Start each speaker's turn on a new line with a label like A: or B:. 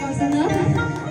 A: Vào.